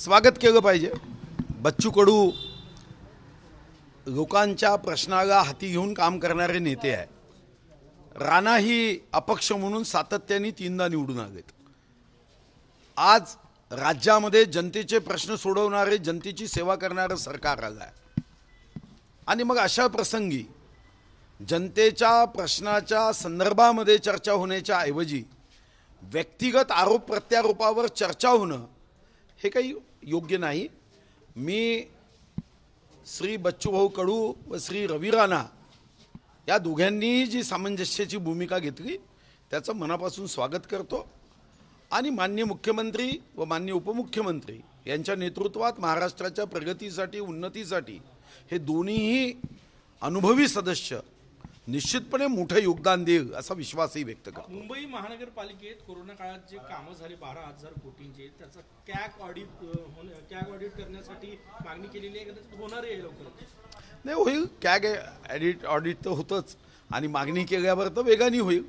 स्वागत केलं पाहिजे. बच्चू कडू लोकांच्या प्रश्नाला हाती घेऊन काम करणारे नेते आहे राणा ही अपक्ष म्हणून सातत्याने तीनदा निवडून आलेत. आज राज्यामध्ये जनतेचे प्रश्न सोडवणारे जनतेची सेवा करणारं सरकार आलं आहे आणि मग अशा प्रसंगी जनतेच्या प्रश्नाच्या संदर्भामध्ये चर्चा होण्याच्या ऐवजी व्यक्तिगत आरोप प्रत्यारोपावर चर्चा होणं हे काही योग्य नाही. मी श्री बच्चूभाऊ कडू व श्री रवी राणा या दोघांनीही जी सामंजस्याची भूमिका घेतली त्याचं मनापासून स्वागत करतो. आणि मान्य मुख्यमंत्री व मान्य उपमुख्यमंत्री यांच्या नेतृत्वात महाराष्ट्राच्या प्रगतीसाठी उन्नतीसाठी हे दोन्हीही अनुभवी सदस्य निश्चितपणे मोठं योगदान देईल असा विश्वासही व्यक्त करतो. मुंबई महानगरपालिकेत कोरोना काळात जे कामं झाले बारा हजार कोटींचे त्याचं कॅक ऑडिट कॅग ऑडिट करण्यासाठी मागणी केलेली आहे होणार आहे लवकरच नाही होईल. कॅग ॲडिट ऑडिट तर होतंच. आणि मागणी केल्यावर तर वेगाने होईल.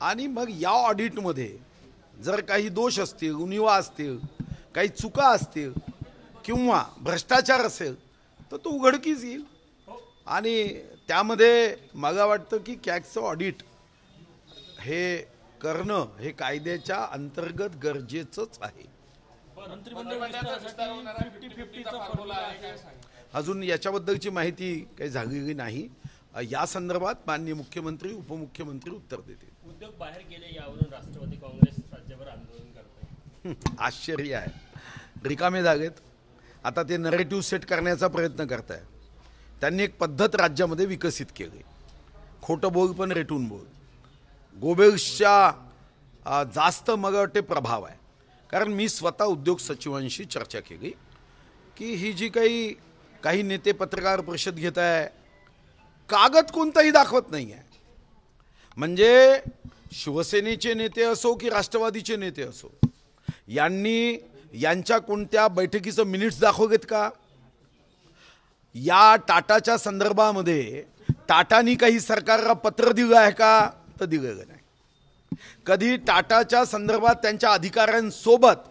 आणि मग या ऑडिटमध्ये जर काही दोष असतील उणिवा असतील काही चुका असतील किंवा भ्रष्टाचार असेल तर तो उघडकीस येईल. आणि त्यामध्ये मला वाटतं की कॅगचं ऑडिट हे करणं हे कायद्याच्या अंतर्गत गरजेचंच आहे. अजून याच्याबद्दलची माहिती काही झालेली नाही. या संदर्भात माननीय मुख्यमंत्री उपमुख्यमंत्री उत्तर देतील. उद्योग बाहेर गेले यावरून राष्ट्रवादी काँग्रेस राज्यभर आंदोलन करते आश्चर्य आहे. रिकामे जागेत. आता ते नरेटिव्ह सेट करण्याचा प्रयत्न करत आहे त्यांनी एक पद्धत राज्यामध्ये विकसित केली. खोटं बोल पण रेटून बोल. गोबेल्सच्या जास्त मग वाटते प्रभाव आहे. कारण मी स्वतः उद्योग सचिवांशी चर्चा केली की ही जी काही काही नेते पत्रकार परिषद घेत आहे कागद कोणताही दाखवत नाही आहे. म्हणजे शिवसेनेचे नेते असो की राष्ट्रवादीचे नेते असो यांनी यांच्या कोणत्या बैठकीचं मिनिट्स दाखवलेत का? या टाटाच्या संदर्भामध्ये टाटानी काही सरकारला पत्र दिलं आहे का? तर दिलेलं नाही. कधी टाटाच्या संदर्भात त्यांच्या अधिकाऱ्यांसोबत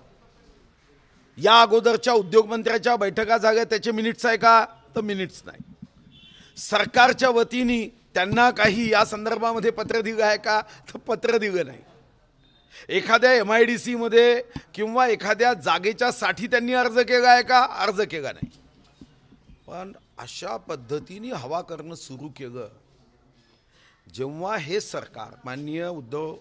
या अगोदरच्या उद्योगमंत्र्याच्या बैठका झाल्या त्याचे मिनिट्स आहे का? तर मिनिट्स नाही. सरकारच्या वतीने त्यांना काही या संदर्भामध्ये पत्र दिलं आहे का? तर पत्र दिलं नाही. एखाद्या एम आय डी सीमध्ये किंवा एखाद्या जागेच्या साठी त्यांनी अर्ज केला आहे का? अर्ज केला नाही. पण अशा पद्धतीने हवा करणं सुरू केलं. जेव्हा हे सरकार माननीय उद्धव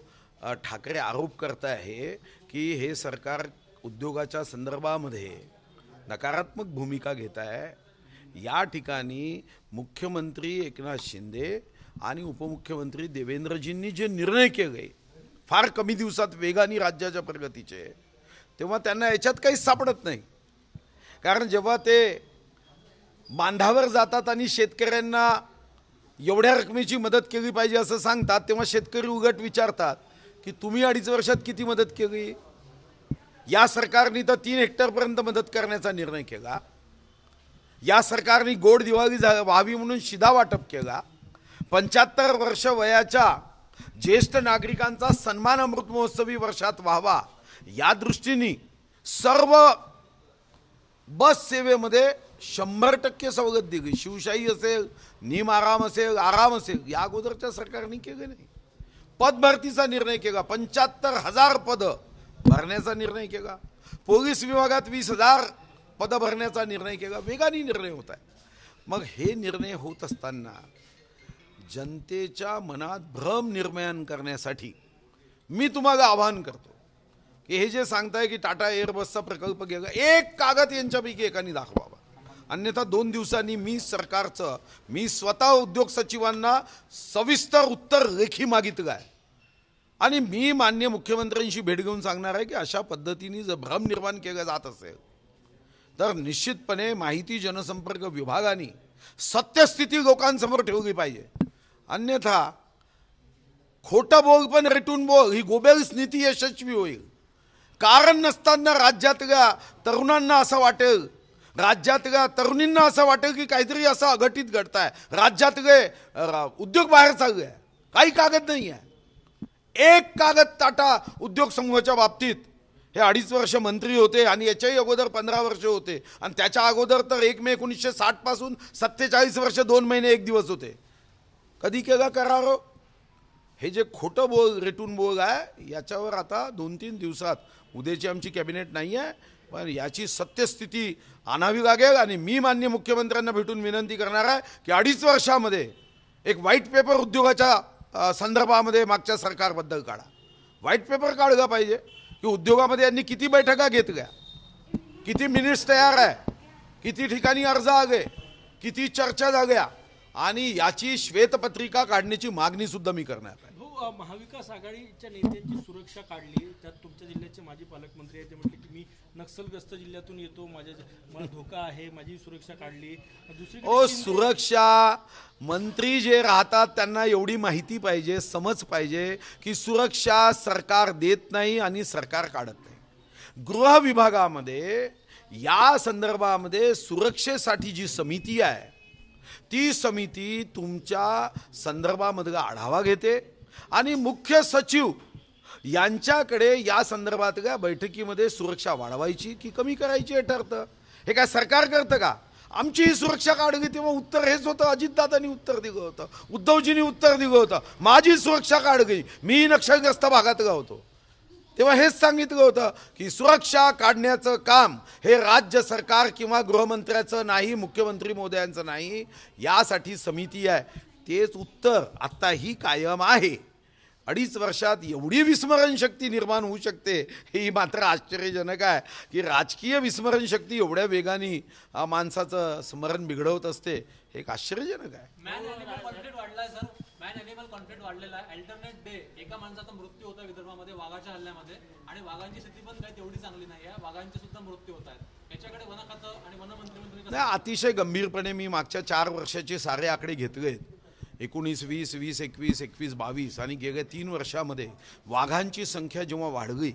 ठाकरे आरोप करत आहे की हे सरकार उद्योगाच्या संदर्भामध्ये नकारात्मक भूमिका घेत आहे या ठिकाणी मुख्यमंत्री एकनाथ शिंदे आणि उपमुख्यमंत्री देवेंद्रजींनी जे निर्णय केले फार कमी दिवसात वेगाने राज्याच्या प्रगतीचे तेव्हा त्यांना याच्यात काहीच सापडत नाही. कारण जेव्हा ते बांधावर जातात आणि शेतकऱ्यांना एवढ्या रकमेची मदत केली पाहिजे असं सांगतात तेव्हा शेतकरी उघट विचारतात की तुम्ही अडीच वर्षात किती मदत केली? या सरकारने तर तीन हेक्टरपर्यंत मदत करण्याचा निर्णय केला. या सरकारने गोड दिवाळी झा व्हावी म्हणून शिधा वाटप केला. पंच्याहत्तर वर्ष वयाच्या ज्येष्ठ नागरिकांचा सन्मान अमृत महोत्सवी वर्षात व्हावा या दृष्टीने सर्व बस सेवेमध्ये शंभर टक्के सवलत दिली शिवशाही असेल निम आराम असेल आराम असेल. या अगोदरच्या सरकारने केले नाही. पदभरतीचा निर्णय केला. पंच्याहत्तर हजार पदं भरण्याचा निर्णय केला. पोलीस विभागात वीस हजार पदं भरण्याचा निर्णय केला. वेगाने निर्णय होत आहे. मग हे निर्णय होत असताना जनतेच्या मनात भ्रम निर्माण करण्यासाठी मी तुम्हाला आवाहन करतो की हे जे सांगताय की टाटा एअरबसचा प्रकल्प गेला एक कागद यांच्यापैकी एकाने दाखवावा. अन्यथा दोन दिवसांनी मी सरकारचं मी स्वतः उद्योग सचिवांना सविस्तर उत्तर लेखी मागितलं आहे. आणि मी मान्य मुख्यमंत्र्यांशी भेट घेऊन सांगणार आहे की अशा पद्धतीने जर भ्रम निर्माण केलं जात असेल तर निश्चितपणे माहिती जनसंपर्क विभागाने सत्यस्थिती लोकांसमोर ठेवली पाहिजे. अन्यथा खोटं बोल पण रेटून बोल ही गोबेल्स नीती यशस्वी होईल. कारण नसताना राज्यातल्या तरुणांना असं वाटेल राज्यातल्या तरुणींना असं वाटेल की काहीतरी असं अघटित आहे राज्यातले उद्योग बाहेर चालले आहे काही कागद नाही आहे एक कागद टाटा उद्योग समूहाच्या बाबतीत. हे अडीच वर्ष मंत्री होते आणि याच्याही अगोदर पंधरा वर्ष होते. आणि त्याच्या अगोदर तर एक मे एकोणीसशे साठपासून सत्तेचाळीस वर्ष दोन महिने एक दिवस होते. कधी केला करारो? हो? हे जे खोटं बोल रेटून बोल आहे याच्यावर आता दोन तीन दिवसात उद्याची आमची कॅबिनेट नाही आहे पण याची सत्यस्थिती आणावी लागेल आणि मी मान्य मुख्यमंत्र्यांना भेटून विनंती करणार आहे की अडीच वर्षामध्ये एक व्हाईट पेपर उद्योगाच्या संदर्भामध्ये मागच्या सरकारबद्दल काढा. व्हाईट पेपर काढला पाहिजे की उद्योगामध्ये यांनी किती बैठका घेतल्या किती मिनिट्स तयार आहे किती ठिकाणी अर्ज आले किती चर्चा झाल्या आणि याची श्वेतपत्रिका काढण्याची मागणी सुद्धा मी करणार आहे. महाविकास आघाडीच्या नेत्यांची सुरक्षा काढली त्यात तुमच्या जिल्ह्याचे माजी पालकमंत्री आहेत ते म्हटले की मी नक्षलग्रस्त जिल्ह्यातून येतो. माझ्या मला धोका आहे. माझी सुरक्षा काढली. दुसरीकडे ओ सुरक्षा! मंत्री जे राहतात त्यांना एवढी माहिती पाहिजे समज पाहिजे की सुरक्षा सरकार देत नाही आणि सरकार काढत नाही. गृह विभागामध्ये या संदर्भामध्ये सुरक्षेसाठी जी समिती आहे ती समिती तुमच्या संदर्भामधला आढावा घेते आणि मुख्य सचिव यांच्याकडे या संदर्भातल्या बैठकीमध्ये सुरक्षा वाढवायची की कमी करायची हे ठरतं? हे काय सरकार करतं का? आमची ही सुरक्षा काढली तेव्हा उत्तर हेच होतं. अजितदादांनी उत्तर दिलं होतं. उद्धवजींनी उत्तर दिलं होतं. माझी सुरक्षा काढली. मी नक्षलग्रस्त भागात गावतो. तेव्हा हेच सांगितलं होतं की सुरक्षा काढण्याचं काम हे राज्य सरकार किंवा गृहमंत्र्याचं नाही मुख्यमंत्री मोदयांचं नाही यासाठी समिती आहे. तेच उत्तर आत्ताही कायम आहे. अडीच वर्षात एवढी विस्मरणशक्ती निर्माण होऊ शकते ही मात्र आश्चर्यजनक आहे की राजकीय विस्मरणशक्ती एवढ्या वेगाने माणसाचं स्मरण बिघडवत असते हे एक आश्चर्यजनक आहे. मॅन ॲनिमल कॉन्फ्लिक्ट वाढलाय सर मॅन ॲनिमल कॉन्फ्लिक्ट वाढलेला आहे. अल्टरनेट डे एका माणसाचा मृत्यू होता विदर्भामध्ये वाघाच्या हल्ल्यामध्ये. आणि वाघांची स्थिती पण काही तेवढी चांगली नाही आहे वाघांचे सुद्धा मृत्यू होत आहेत. याच्याकडे वन खातं आणि वन मंत्री मंत्री कसं नाही अतिशय गंभीरपणे मी मागच्या चार वर्षाचे सारे आकडे घेतले एकोणीस वीस वीस एकवीस एकवीस बावीस आणि गेल्या तीन वर्षामध्ये वाघांची संख्या जेव्हा वाढली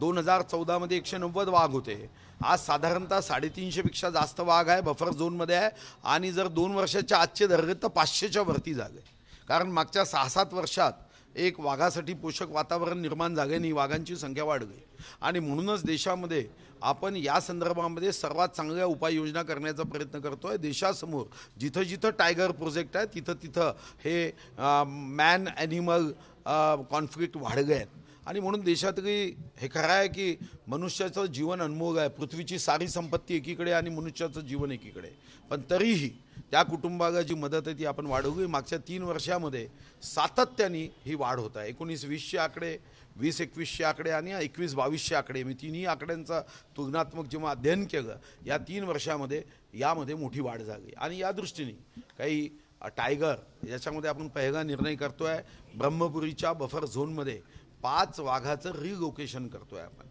दोन हजार चौदामध्ये एकशे नव्वद वाघ होते. आज साधारणतः साडेतीनशेपेक्षा जास्त वाघ आहे बफर झोनमध्ये आहे आणि जर दोन वर्षाच्या आजचे धरले तर पाचशेच्या वरती झाले. कारण मागच्या सहा सात वर्षात एक वाघासाठी पोषक वातावरण निर्माण झाल्याने वाघांची संख्या वाढली. आणि म्हणूनच देशामध्ये आपण या संदर्भामध्ये सर्वात चांगल्या उपाययोजना करण्याचा प्रयत्न करतो आहे देशासमोर जिथं जिथं टायगर प्रोजेक्ट आहे तिथं तिथं हे मॅन ॲनिमल कॉन्फ्लिक्ट वाढले आहेत. आणि म्हणून देशातली हे खरं आहे की मनुष्याचं जीवन अनमोल आहे. पृथ्वीची सारी संपत्ती एकीकडे आणि मनुष्याचं जीवन एकीकडे. पण तरीही त्या कुटुंबाला जी मदत आहे ती आपण वाढवूया. मागच्या तीन वर्षामध्ये सातत्याने ही वाढ होत आहे. एकोणीस वीसशे आकडे वीस एकवीसशे आकडे आणि एकवीस बावीसशे आकडे. मी तिन्ही आकड्यांचा तुलनात्मक जेव्हा अध्ययन केलं या तीन वर्षामध्ये यामध्ये मोठी वाढ झाली. आणि या दृष्टीने काही टायगर याच्यामध्ये आपण पहिला निर्णय करतो आहे ब्रह्मपुरीच्या बफर झोनमध्ये पाच वाघाचं रिलोकेशन करतो आहे आपण.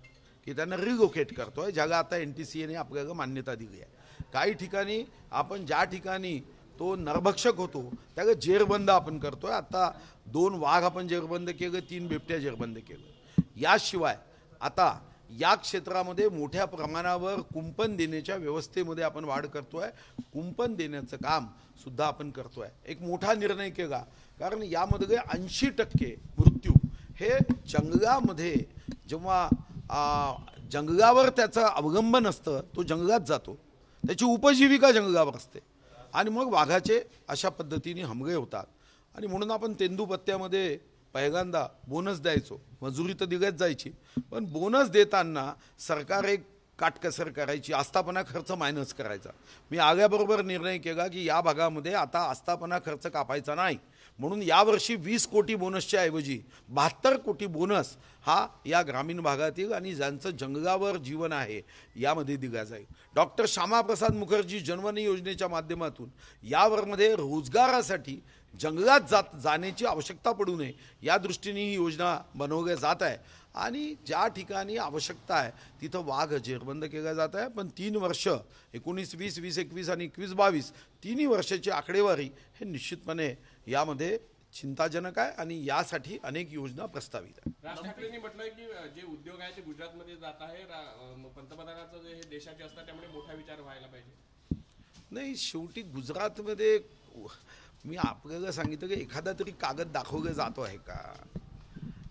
की त्यांना रिलोकेट करतो आहे ज्याला आता एन टी सी एने आपल्याला मान्यता दिली आहे. काही ठिकाणी आपण ज्या ठिकाणी तो नरभक्षक होतो त्याला जेरबंद आपण करतो आहे आता दोन वाघ आपण जेरबंद केलं तीन बिबट्या जेरबंद केलं. याशिवाय आता या क्षेत्रामध्ये मोठ्या प्रमाणावर कुंपण देण्याच्या व्यवस्थेमध्ये आपण वाढ करतो आहे कुंपण देण्याचं काम सुद्धा आपण आहे एक मोठा निर्णय केला. कारण यामध्ये ऐंशी टक्के मृत्यू हे जंगलामध्ये जेव्हा जंगलावर त्याचं अवलंबन असतं तो जंगलात जातो. त्याची उपजीविका जंगलावर असते. आणि मग वाघाचे अशा पद्धतीने हमगे होतात. आणि म्हणून आपण तेंदूपत्त्यामध्ये पहिल्यांदा बोनस द्यायचो. मजुरी तर दिल्याच जायची. पण बोनस देताना सरकार एक काटकसर करायची आस्थापना खर्च मायनस करायचा. मी आल्याबरोबर निर्णय केला की या भागामध्ये आता आस्थापना खर्च कापायचा नाही. म्हणून यावर्षी वीस कोटी बोनसच्या ऐवजी बहात्तर कोटी बोनस हा या ग्रामीण भागातील आणि ज्यांचं जंगलावर जीवन आहे यामध्ये दिला जाईल. डॉक्टर श्यामाप्रसाद मुखर्जी जन्मनी योजनेच्या माध्यमातून यावरमध्ये रोजगारासाठी जंगलात जात जाण्याची आवश्यकता पडू नये. या दृष्टीने ही योजना बनवल्या जात आहे. आणि ज्या ठिकाणी आवश्यकता आहे तिथं वाघ जेरबंद केला जात आहे. पण तीन वर्ष एकोणीस वीस वीस एकवीस आणि एकवीस बावीस तिन्ही वर्षाची आकडेवारी हे निश्चितपणे यामध्ये चिंताजनक आहे आणि यासाठी अनेक योजना प्रस्तावित आहे राज ठाकरेंनी म्हटलंय की जे उद्योग आहे ते गुजरातमध्ये जात आहे. पंतप्रधानाचं जे हे देशाचे असतात त्यामुळे मोठा विचार व्हायला पाहिजे. नाही शेवटी गुजरातमध्ये मी आपल्याला सांगितलं की एखादा तरी कागद दाखवला जातो आहे का?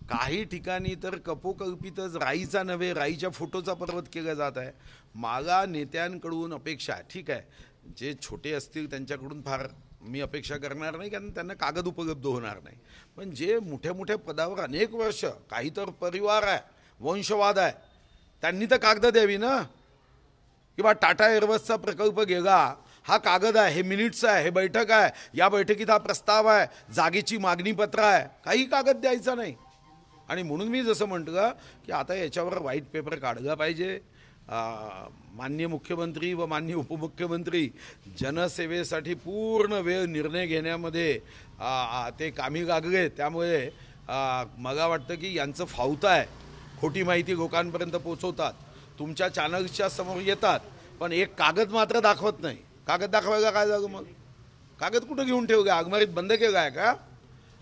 काही ठिकाणी तर कपोकल्पितच राईचा नव्हे राईच्या फोटोचा पर्वत केला जात आहे. मागा नेत्यांकडून अपेक्षा आहे ठीक आहे. जे छोटे असतील त्यांच्याकडून फार मी अपेक्षा करणार नाही कारण त्यांना कागद उपलब्ध होणार नाही. पण जे मोठ्या मोठ्या पदावर अनेक वर्ष काही तर परिवार आहे वंशवाद आहे त्यांनी तर कागद द्यावी ना? किंवा टाटा एअरवेजचा प्रकल्प गेला हा कागद आहे हे मिनिट्स आहे हे बैठक आहे. या बैठकीत हा प्रस्ताव आहे जागेची मागणीपत्र आहे. काही कागद द्यायचा नाही. आणि म्हणून मी जसं म्हटलं की आता याच्यावर व्हाईट पेपर काढला पाहिजे. मान्य मुख्यमंत्री व माननीय उपमुख्यमंत्री जनसेवेसाठी पूर्ण वेळ निर्णय घेण्यामध्ये ते कामी लागले त्यामुळे मला वाटतं की यांचं फावतं आहे. खोटी माहिती लोकांपर्यंत पोचवतात तुमच्या चॅनल्सच्या समोर येतात. पण एक कागद मात्र दाखवत नाही. कागद दाखवायला काय जागो मग? कागद कुठं घेऊन ठेवलं आगमारीत बंद केलं आहे का?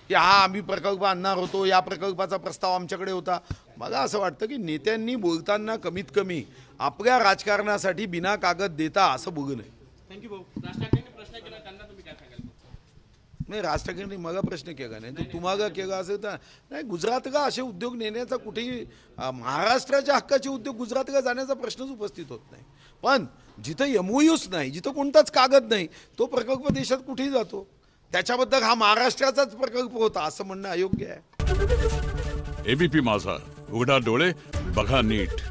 की हा आम्ही प्रकल्प आणणार होतो या प्रकल्पाचा प्रस्ताव आमच्याकडे होता. मला असं वाटतं की नेत्यांनी बोलताना कमीत कमी आपल्या राजकारणासाठी बिना कागद देता असं बोलू नये. थँक्यू भाऊ राज ठाकरेंनी प्रश्न केला त्यांना तुम्ही काय सांगाल नाही राज ठाकरेंनी मला प्रश्न केला नाही. तर तुम्हाला केला असेल तर. नाही गुजरातला असे उद्योग नेण्याचा कुठेही महाराष्ट्राच्या हक्काचे उद्योग गुजरातला जाण्याचा प्रश्नच उपस्थित होत नाही. पण जिथं एमओयूच नाही जिथं कोणताच कागद नाही तो प्रकल्प देशात कुठेही जातो. त्याच्याबद्दल हा महाराष्ट्राचाच प्रकल्प होता असं म्हणणं अयोग्य आहे. एबीपी माझा उघडा डोळे बघा नीट.